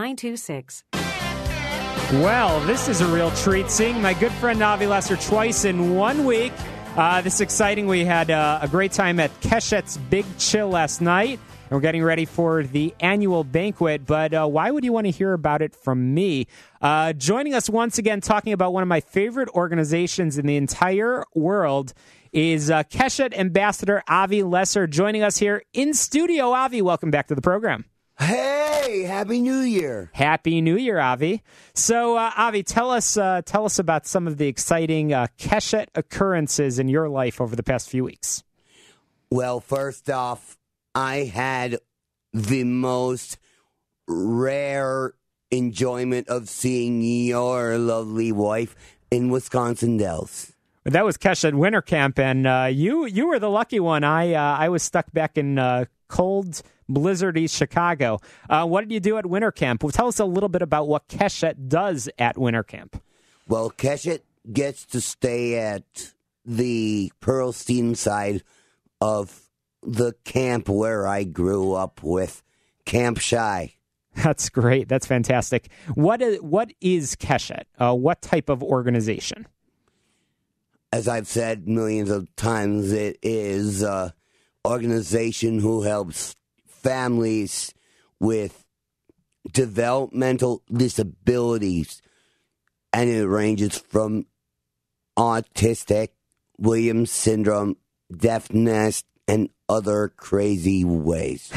926. Well, this is a real treat. Seeing my good friend Avi Lesser twice in one week. Uh, this is exciting. We had uh, a great time at Keshet's Big Chill last night. And we're getting ready for the annual banquet. But uh, why would you want to hear about it from me? Uh, joining us once again, talking about one of my favorite organizations in the entire world is uh, Keshet Ambassador Avi Lesser joining us here in studio. Avi, welcome back to the program. Hey, happy New Year! Happy New Year, Avi. So, uh, Avi, tell us uh, tell us about some of the exciting uh, Keshet occurrences in your life over the past few weeks. Well, first off, I had the most rare enjoyment of seeing your lovely wife in Wisconsin Dells. That was Keshet Winter Camp, and uh, you you were the lucky one. I uh, I was stuck back in uh, cold blizzardy Chicago. Uh, what did you do at winter camp? Well, tell us a little bit about what Keshet does at winter camp. Well, Keshet gets to stay at the Perlstein side of the camp where I grew up with Camp Chi. That's great. That's fantastic. What is, what is Keshet? Uh, what type of organization? As I've said millions of times, it is an organization who helps families with developmental disabilities, and it ranges from autistic, Williams syndrome, deafness, and other crazy ways.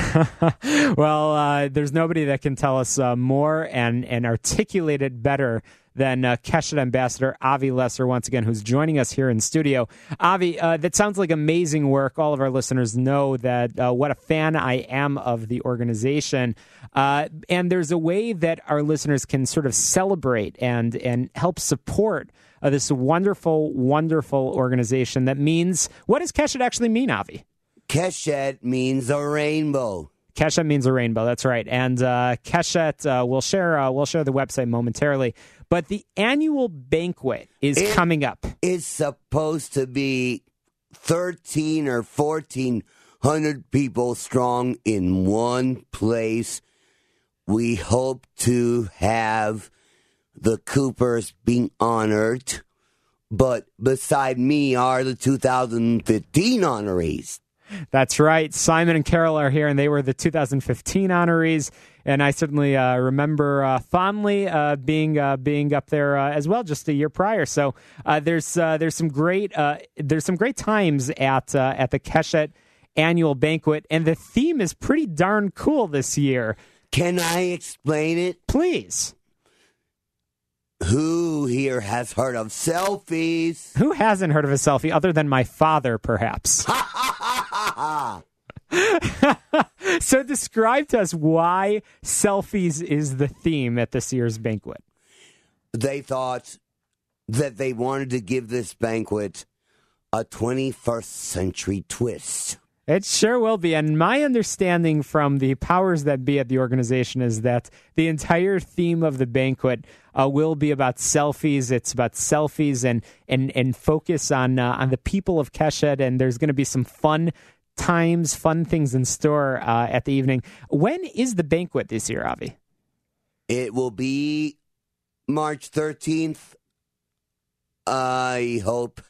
well, uh, there's nobody that can tell us uh, more and, and articulate it better than uh, Keshet Ambassador Avi Lesser, once again, who's joining us here in studio. Avi, uh, that sounds like amazing work. All of our listeners know that uh, what a fan I am of the organization. Uh, and there's a way that our listeners can sort of celebrate and, and help support uh, this wonderful, wonderful organization that means what does Keshet actually mean, Avi? Keshet means a rainbow. Keshet means a rainbow. That's right. And uh, Keshet, uh, we'll share uh, we'll share the website momentarily. But the annual banquet is It- coming up. It's supposed to be 13 or 1400 people strong in one place. We hope to have the Coopers being honored. But beside me are the 2015 honorees. That's right. Simon and Carol are here, and they were the 2015 honorees. And I certainly uh, remember uh, fondly uh, being uh, being up there uh, as well, just a year prior. So uh, there's uh, there's some great uh, there's some great times at uh, at the Keshet annual banquet, and the theme is pretty darn cool this year. Can I explain it? Please, Who here has heard of selfies? who hasn't heard of a selfie other than my father, perhaps? so describe to us why selfies is the theme at this year's banquet. they thought that they wanted to give this banquet a 21st century twist. It sure will be. And my understanding from the powers that be at the organization is that the entire theme of the banquet uh, will be about selfies. It's about selfies and and and focus on uh, on the people of Keshet. And there's going to be some fun times, fun things in store uh, at the evening. When is the banquet this year, Avi? It will be March 13th. I hope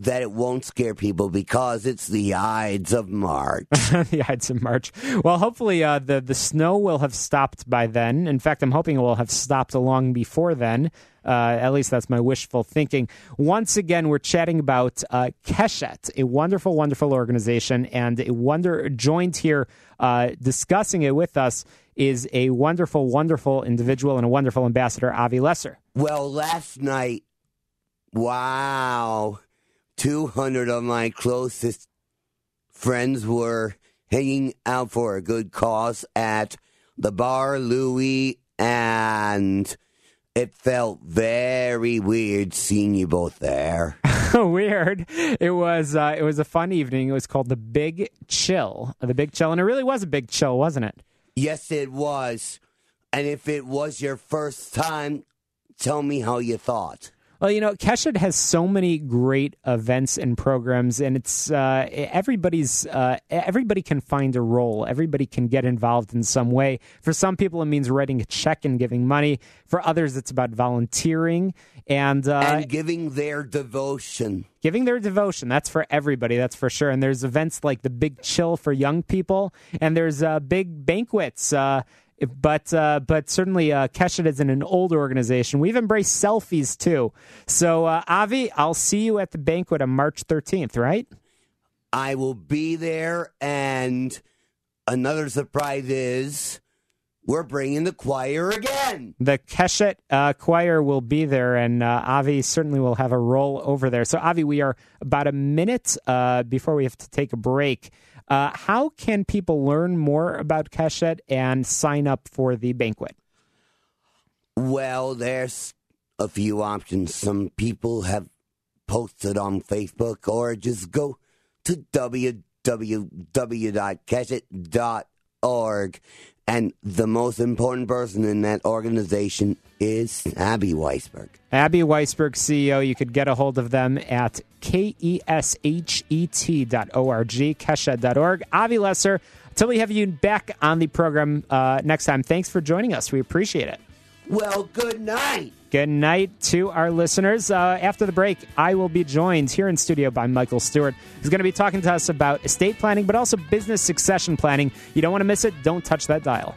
that it won't scare people because it's the Ides of March. the Ides of March. Well, hopefully uh, the the snow will have stopped by then. In fact, I'm hoping it will have stopped long before then. Uh, at least that's my wishful thinking. Once again, we're chatting about uh, Keshet, a wonderful, wonderful organization, and a wonder joined here uh, discussing it with us is a wonderful, wonderful individual and a wonderful ambassador, Avi Lesser. well, last night, wow, 200 of my closest friends were hanging out for a good cause at the Bar Louie, and it felt very weird seeing you both there. Weird. It was uh, it was a fun evening. It was called the Big Chill, the Big Chill, and it really was a big chill, wasn't it? Yes, it was. And if it was your first time, tell me how you thought. Well, you know, Keshet has so many great events and programs, and it's uh, everybody's uh, everybody can find a role. Everybody can get involved in some way. For some people, it means writing a check and giving money. For others, it's about volunteering and uh, and giving their devotion. Giving their devotion. That's for everybody. That's for sure. And there's events like the Big Chill for young people, and there's uh, big banquets. But uh, but certainly uh, Keshet is in an old organization. We've embraced selfies too. So uh, Avi, I'll see you at the banquet on March 13th, right? I will be there, and another surprise is we're bringing the choir again. The Keshet uh, choir will be there, and uh, Avi certainly will have a role over there. So Avi, we are about a minute uh, before we have to take a break. Uh, how can people learn more about Keshet and sign up for the banquet? Well, there's a few options. Some people have posted on Facebook, or just go to www.keshet.org and the most important person in that organization is Abby Weisberg. Abby Weisberg, CEO. You could get a hold of them at keshet.org, keshet.org. Avi Lesser, until we have you back on the program uh, next time, thanks for joining us. We appreciate it. Well, good night. Good night to our listeners. Uh, after the break, I will be joined here in studio by Michael Stewart, who's going to be talking to us about estate planning, but also business succession planning. You don't want to miss it. Don't touch that dial.